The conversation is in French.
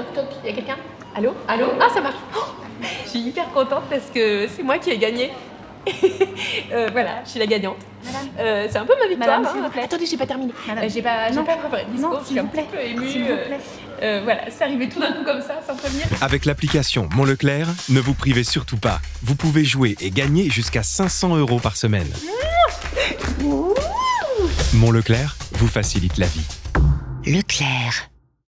Toc toc, il y a quelqu'un? Allô? Allô? Ah, ça marche. Oh, je suis hyper contente parce que c'est moi qui ai gagné. Euh, voilà, je suis la gagnante. Euh, c'est un peu ma victoire. Madame, hein. s'il hein. vous plaît. Attendez, j'ai pas terminé. Madame. Euh, j'ai pas, j'ai Non. pas préparé le discours. Non, je suis un vous petit peu émue. S'il vous euh, plaît. Euh, voilà, c'est arrivé tout d'un coup comme ça, sans prévenir. Avec l'application Mon Leclerc, ne vous privez surtout pas. Vous pouvez jouer et gagner jusqu'à 500 euros par semaine. Mon Leclerc vous facilite la vie. Leclerc.